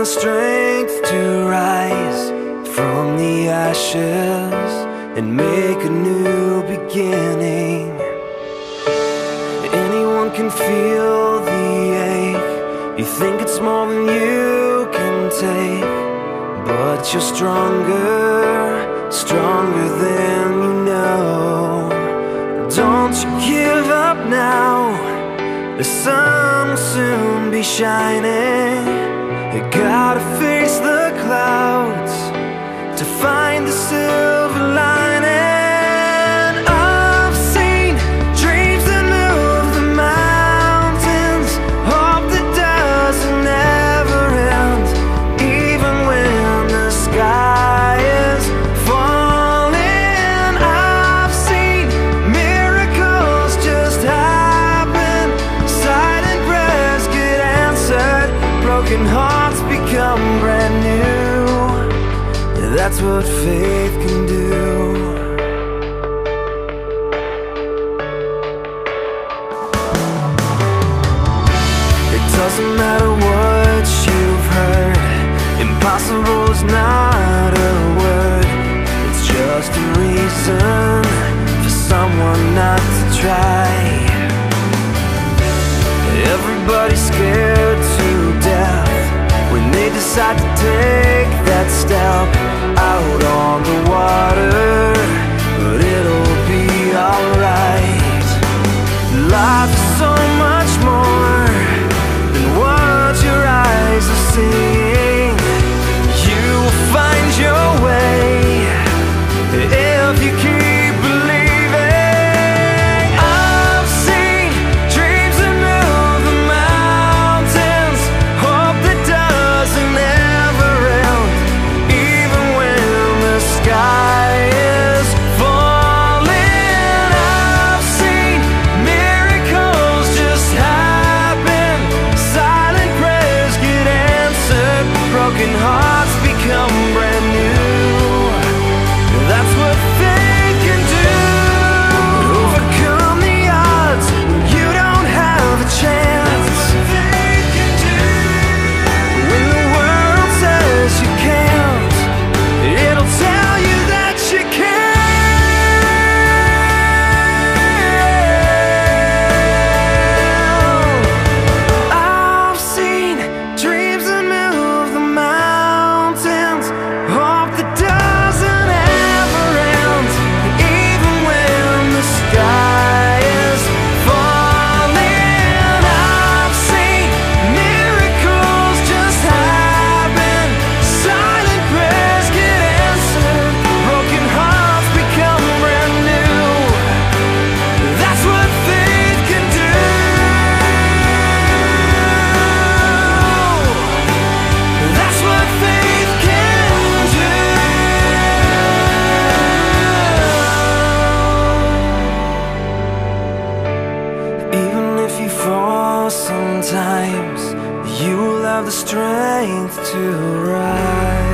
the strength to rise from the ashes and make a new beginning. Anyone can feel the ache. You think it's more than you can take, but you're stronger, stronger than you know. Don't you give up now. The sun will soon be shining. You gotta become brand new. That's what faith can do. It doesn't matter what you've heard. Impossible is not a word. It's just a reason for someone not to try. Everybody's scared decide to take that step out on the water. Broken hearts become brand have the strength to rise.